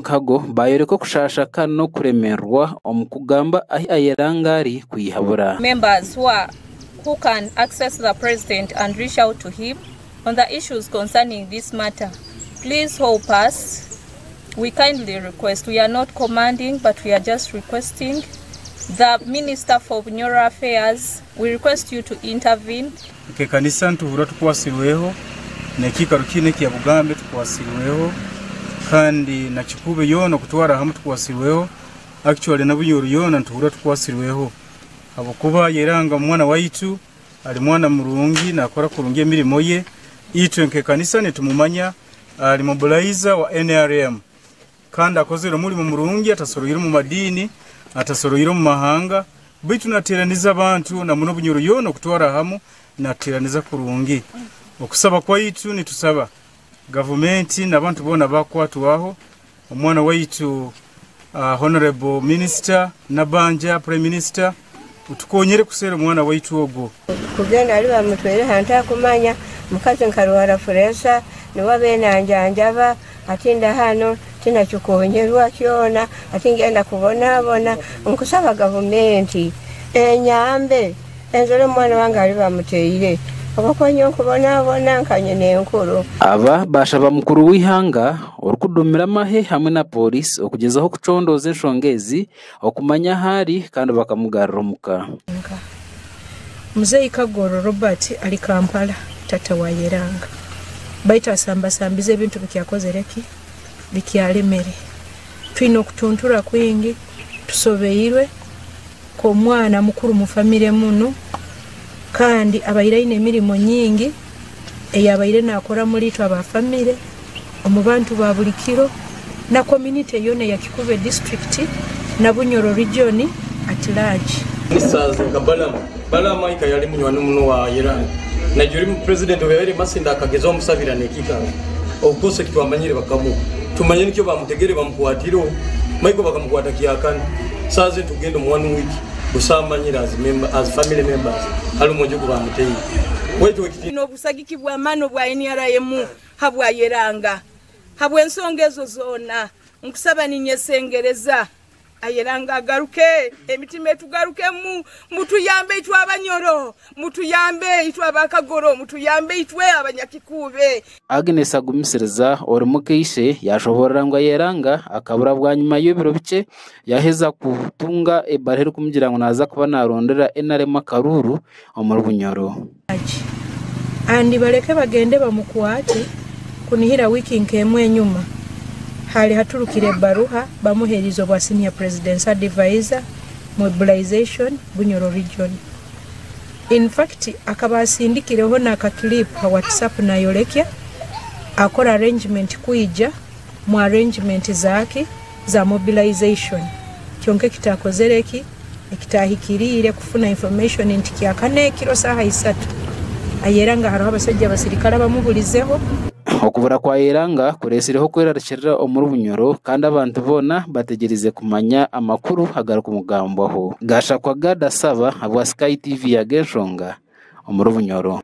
mukago bayoreko kushashaka no kuremerwa omu kugamba ahi ayerangari kuyihabura members who are who can access the president and reach out to him on the issues concerning this matter. Please help us. We kindly request. We are not commanding, but we are just requesting. The Minister for nyora Affairs, we request you to intervene. ke kanisa ntuhura tukwasirweho nekikaro kine kya bugambe tukwasirweho kandi na chikube yona kutwara hamu tukwasirweho. Actually na bunyoro yona ntuhura tukwasirweho. Kuba yeranga mwana waitu ali mwana murungi nakora kurungi emirimo ye. Itwe nke kanisa nitumumanya ali mobilizer wa NRM kandi akozere mu murungi atasorogira mu madini atasorogira mu mahanga. Bitu nateraniza abantu na muno bunyuru yona kutwara hamu nateraniza kurungi. Okusaba kwaitu nitusaba gavumenti n'abantu bona bakwatwaho omwana waitu uh, honorable minister nabanja prime minister utukonyere kuseera omwana waitu ogwo. Kugenda ali bamutwere hantu akumanya mukazi nkalwala furesa niwe benanjanjaba ati nda hano tinakikonyerwa kyona ati ngenda kubonabona. Nkusaba gavumenti enyambe enzole omwana wange ali bamuteire obakonya okubonabona nkanye nenkulu aba bashaba mukuru w'ihanga orikudumira amahe hamwe na polisi okugezaho kucondoza enshonga ezi okumanya ahari kandi bakamugarura omuka muzeyi kagoro robert ali kampala tata wayeranga baitu asambasambiza ebintu bikyakozereki bikyalemere. Twina okutuntura kwingi tusobeirwe komwana mukuru mu famire muno kandi abaire aine emirimu nyingi eyabaire nakora muri twe abafamire omu bantu ba buli kiro na community yona ya kikube district na bunyoro region at large. Nisaze nga balama balama ika yali munywani muno wa iran. Najuri mu president weyali masinda akageza omusabira nekikanga okukose kitwamanyire bakamu. Tumanye nikyo bamutegere bamukwatiro maiko bakamukwata kiyakana saze tugenda omwana wiki busamanyire as, member, as family members ali omujugu bamuteye wetu ekiti n'obusagiki bw'amaani obwa nrm habwayeranga habw'ensonga ezo zoona nkusaba ninyesengereza ayeranga agaruke emitima etugarukemu mutuyambe itwe abanyoro mutuyambe itwe abakagoro mutuyambe itwe abanyakikuube. Agnes agumisiriza orimu keishe yashoborera ngu ayeranga akabura bwa nyuma y'ebiro bike yaheza kutunga ebara erikumugira ngu naza kuba narondera enaremu akaruru omuri bunyoro. Andi baleke bagende bamukwate kunihira wiki nkemu enyuma hali haturukire ebaruha bamuherizo bwa senior president's advisor mobilization bunyoro region. In fact akaba asindikireho n'akaclip ha whatsapp nayolekya akora arrangement kwija mu arrangement zake za mobilization. Kyonka kitakozereki ekitahikirire kufuna information nti kyakana ekiro saha isatu. Ayera nga hariho abasajja abasirikale abamubulizeho Okubura kwa iranga kureesereho kweralikyerra omu rubunyoro kandi abantu boona bategerize kumanya amakuru agarukumugambwaho gaashakwaga dasaba ahabwa sky tv yag'enshonga omu rubunyoro.